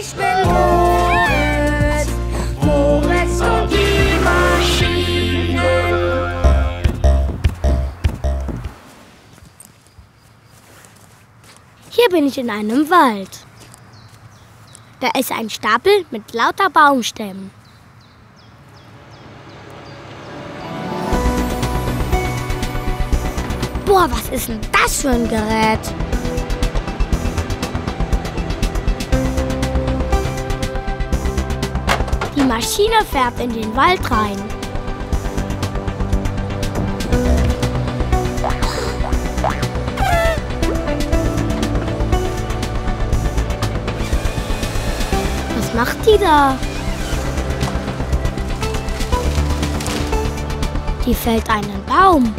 Ich bin Moritz, Moritz und die Maschinen. Hier bin ich in einem Wald. Da ist ein Stapel mit lauter Baumstämmen. Boah, was ist denn das für ein Gerät? Maschine fährt in den Wald rein. Was macht die da? Die fällt einen Baum.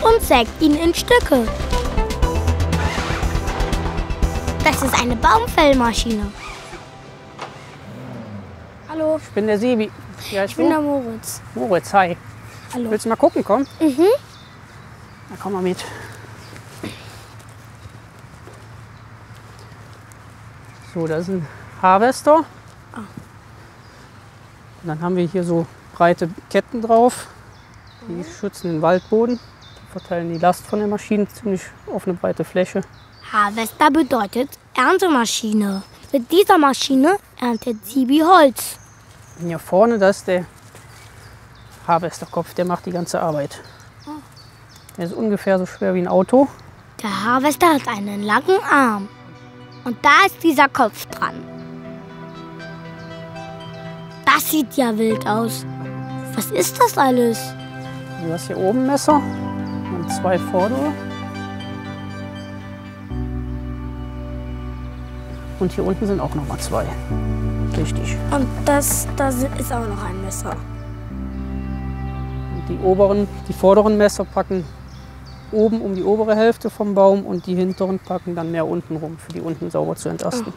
Und sägt ihn in Stücke. Das ist eine Baumfellmaschine. Hallo, Ich bin der Sebi. Ja, ich ich bin der Moritz. Moritz, hi. Hallo. Willst du mal gucken, komm? Mhm. Na, komm mal mit. So, das ist ein Harvester. Ah. Dann haben wir hier so breite Ketten drauf. Die schützen den Waldboden, verteilen die Last von der Maschine ziemlich auf eine breite Fläche. Harvester bedeutet Erntemaschine. Mit dieser Maschine erntet Sibi Holz. Hier vorne, das ist der Harvesterkopf, der macht die ganze Arbeit. Der ist ungefähr so schwer wie ein Auto. Der Harvester hat einen langen Arm. Und da ist dieser Kopf dran. Das sieht ja wild aus. Was ist das alles? Du hast hier oben Messer und zwei vordere. Und hier unten sind auch noch mal zwei. Richtig. Und das, das ist auch noch ein Messer. Und die oberen, die vorderen Messer packen oben um die obere Hälfte vom Baum und die hinteren packen dann mehr unten rum, für die unten sauber zu entasten.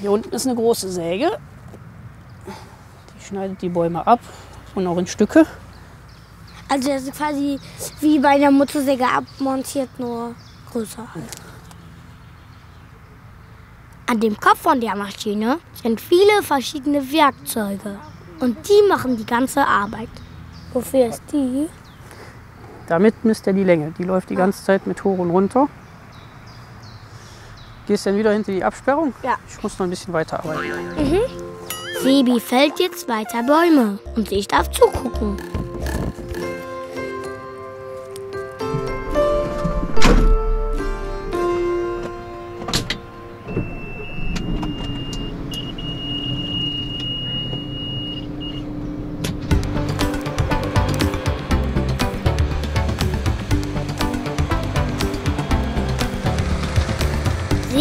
Hier unten ist eine große Säge. Die schneidet die Bäume ab und auch in Stücke. Also das ist quasi wie bei einer Motorsäge abmontiert, nur größer. halt. An dem Kopf von der Maschine sind viele verschiedene Werkzeuge. Und die machen die ganze Arbeit. Wofür ist die? Damit misst er die Länge. Die läuft die ganze Zeit mit hoch und runter. Gehst dann wieder hinter die Absperrung? Ja. Ich muss noch ein bisschen weiter arbeiten. Sebi fällt jetzt weiter Bäume und ich darf zugucken.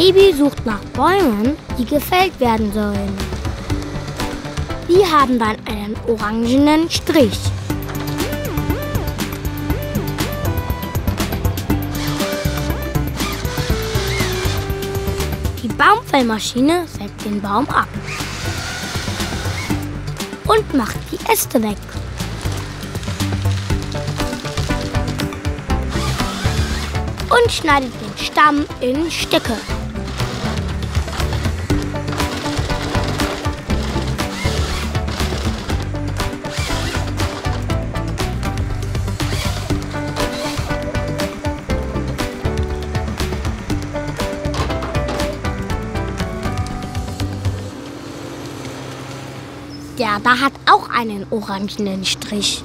Sebi sucht nach Bäumen, die gefällt werden sollen. Die haben dann einen orangenen Strich. Die Baumfellmaschine sägt den Baum ab und macht die Äste weg. Und schneidet den Stamm in Stücke. Da hat auch einen orangenen Strich.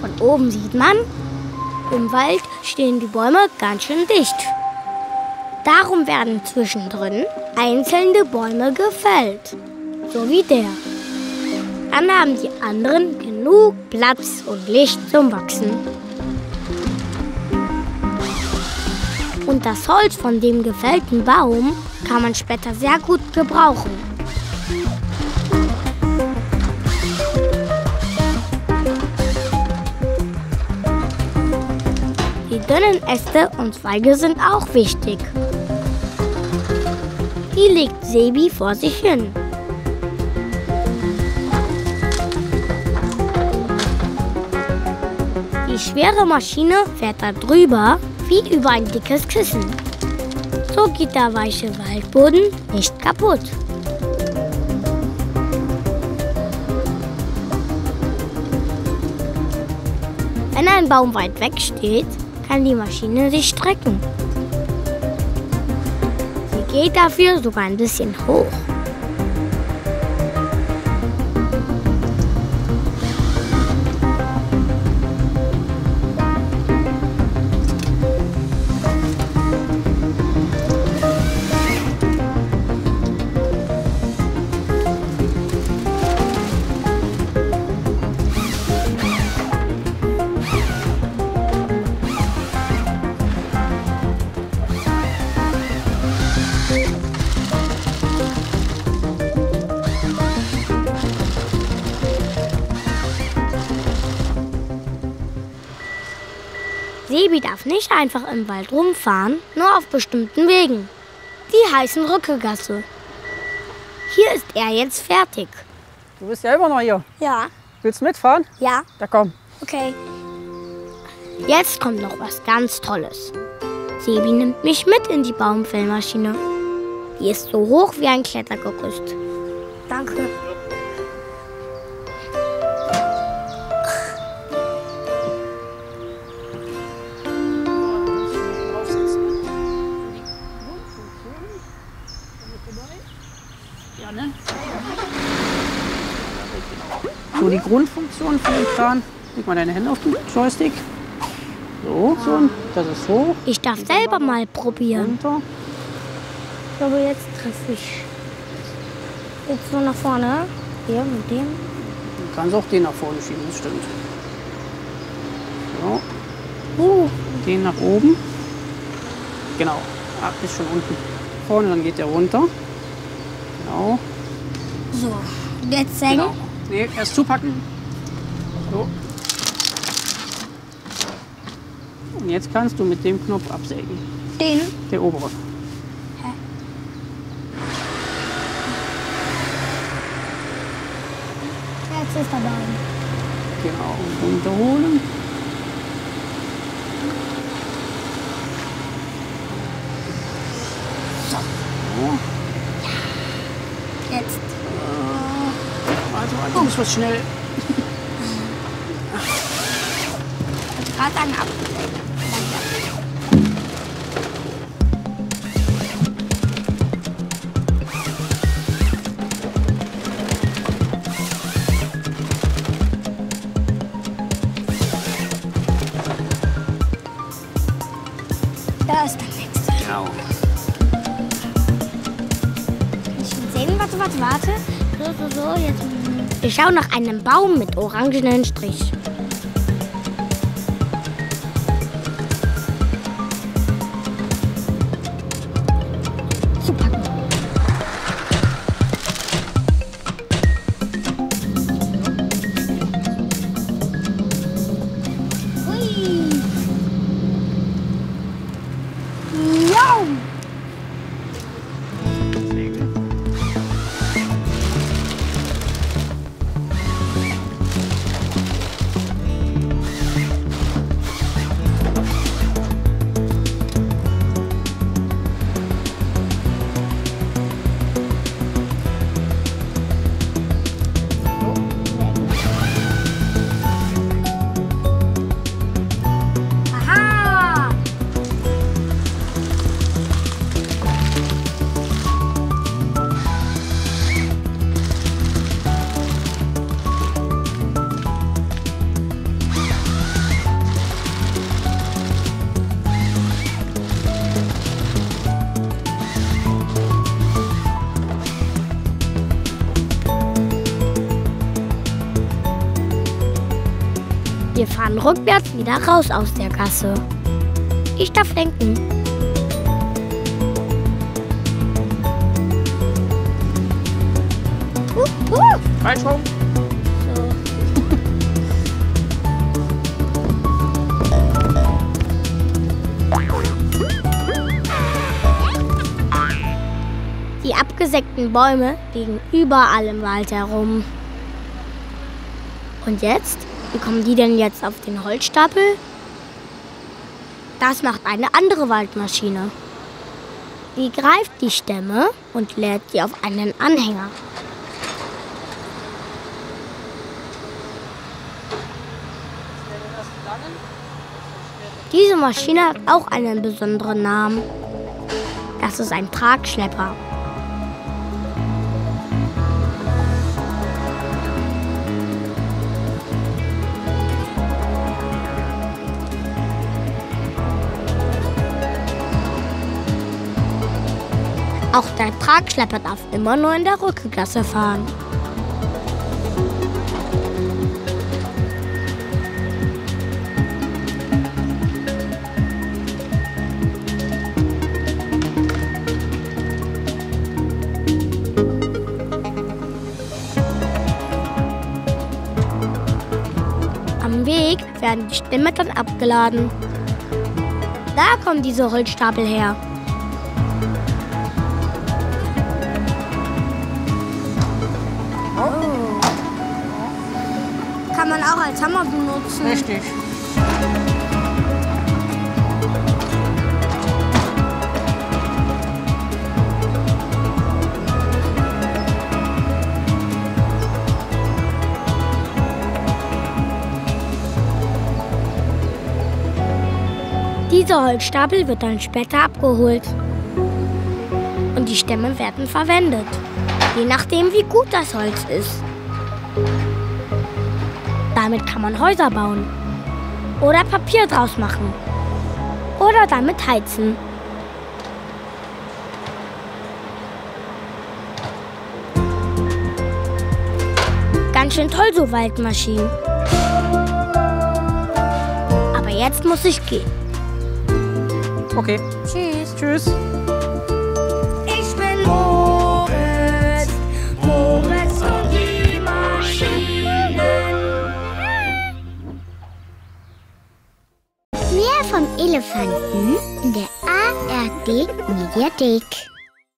Von oben sieht man, im Wald stehen die Bäume ganz schön dicht. Darum werden zwischendrin einzelne Bäume gefällt. So wie der. Dann haben die anderen genug Platz und Licht zum Wachsen. Und das Holz von dem gefällten Baum kann man später sehr gut gebrauchen. Die dünnen Äste und Zweige sind auch wichtig. Die legt Sebi vor sich hin. Die schwere Maschine fährt da drüber wie über ein dickes Kissen. So geht der weiche Waldboden nicht kaputt. Wenn ein Baum weit weg steht, kann die Maschine sich strecken. Sie geht dafür sogar ein bisschen hoch. Darf nicht einfach im Wald rumfahren, nur auf bestimmten Wegen. Die heißen Rückegasse. Hier ist er jetzt fertig. Du bist ja immer noch hier. Ja, Willst du mitfahren? ja, Da komm. okay. Jetzt kommt noch was ganz Tolles. Sebi nimmt mich mit in die Baumfellmaschine. Die ist so hoch wie ein Klettergerüst. Danke. So, die Grundfunktion von dem Kran. Leg mal deine Hände auf den Joystick. So, so. Das ist hoch, Ich darf selber mal probieren. runter. Ich glaube, jetzt treffe ich. Jetzt so nach vorne. Hier mit dem. Du kannst auch den nach vorne schieben, das stimmt. So, Uh, den nach oben. Genau. Ah, ist schon unten. Vorne, dann geht der runter. Genau. so. Jetzt senken. Genau. Nee, erst zupacken. So. Und jetzt kannst du mit dem Knopf absägen. Den. Der obere. Jetzt ist der Baum. Genau. Runterholen. So. Jetzt. Was schnell. Gerade dann ab. Da ist der nächste. Genau. Kann ich schon sehen? Warte, warte, warte. So, so, so. Jetzt. Wir schauen nach einem Baum mit orangenen Strich. Fahren rückwärts wieder raus aus der Gasse. Ich darf lenken. Uh, uh. Freischwung. Die abgesägten Bäume liegen überall im Wald herum. Und jetzt Wie kommen die denn jetzt auf den Holzstapel? Das macht eine andere Waldmaschine. Die greift die Stämme und lädt sie auf einen Anhänger. Diese Maschine hat auch einen besonderen Namen. Das ist ein Tragschlepper. Auch der Tragschlepper darf immer nur in der Rückenklasse fahren. Am Weg werden die Stämme dann abgeladen. Da kommen diese Holzstapel her. Kann man auch als Hammer benutzen. Richtig. Dieser Holzstapel wird dann später abgeholt. Und die Stämme werden verwendet. Je nachdem, wie gut das Holz ist. Damit kann man Häuser bauen. Oder Papier draus machen. Oder damit heizen. Ganz schön toll, so Waldmaschinen. Aber jetzt muss ich gehen. Okay. Tschüss. Tschüss. Elefanten in der ARD Mediathek.